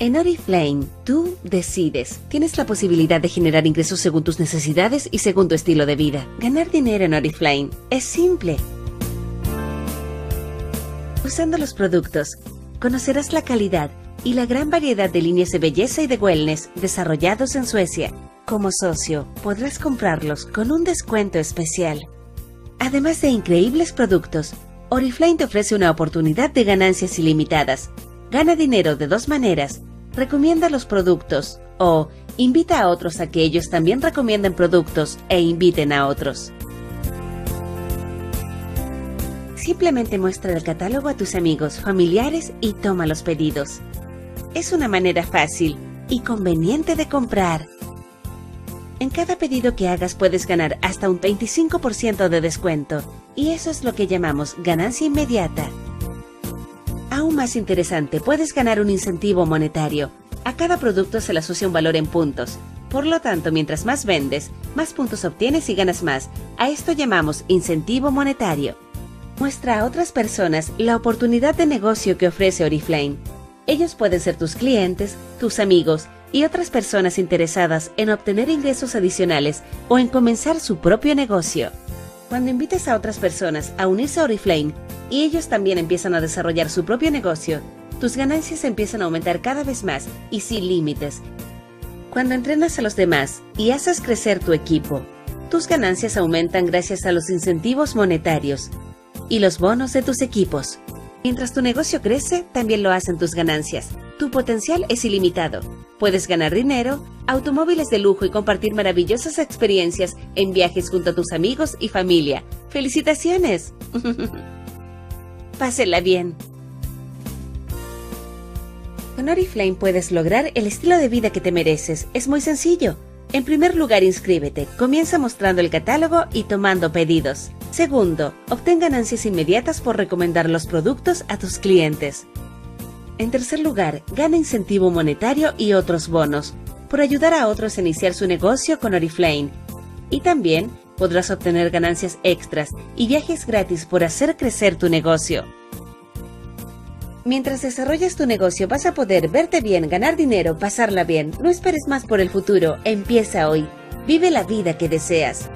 En Oriflame, tú decides. Tienes la posibilidad de generar ingresos según tus necesidades y según tu estilo de vida. Ganar dinero en Oriflame es simple. Usando los productos, conocerás la calidad y la gran variedad de líneas de belleza y de wellness desarrollados en Suecia. Como socio, podrás comprarlos con un descuento especial. Además de increíbles productos, Oriflame te ofrece una oportunidad de ganancias ilimitadas. Gana dinero de dos maneras. Recomienda los productos o invita a otros a que ellos también recomienden productos e inviten a otros. Simplemente muestra el catálogo a tus amigos, familiares y toma los pedidos. Es una manera fácil y conveniente de comprar. En cada pedido que hagas puedes ganar hasta un 25% de descuento, y eso es lo que llamamos ganancia inmediata. Aún más interesante, puedes ganar un incentivo monetario. A cada producto se le asocia un valor en puntos. Por lo tanto, mientras más vendes, más puntos obtienes y ganas más. A esto llamamos incentivo monetario. Muestra a otras personas la oportunidad de negocio que ofrece Oriflame. Ellos pueden ser tus clientes, tus amigos y otras personas interesadas en obtener ingresos adicionales o en comenzar su propio negocio. Cuando invites a otras personas a unirse a Oriflame y ellos también empiezan a desarrollar su propio negocio, tus ganancias empiezan a aumentar cada vez más y sin límites. Cuando entrenas a los demás y haces crecer tu equipo, tus ganancias aumentan gracias a los incentivos monetarios y los bonos de tus equipos. Mientras tu negocio crece, también lo hacen tus ganancias. Tu potencial es ilimitado. Puedes ganar dinero, automóviles de lujo y compartir maravillosas experiencias en viajes junto a tus amigos y familia. ¡Felicitaciones! Pásenla bien. Con Oriflame puedes lograr el estilo de vida que te mereces. Es muy sencillo. En primer lugar, inscríbete. Comienza mostrando el catálogo y tomando pedidos. Segundo, obtén ganancias inmediatas por recomendar los productos a tus clientes. En tercer lugar, gana incentivo monetario y otros bonos por ayudar a otros a iniciar su negocio con Oriflame. Y también podrás obtener ganancias extras y viajes gratis por hacer crecer tu negocio. Mientras desarrollas tu negocio vas a poder verte bien, ganar dinero, pasarla bien. No esperes más por el futuro, empieza hoy. Vive la vida que deseas.